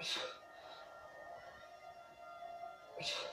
いしょよいしょ。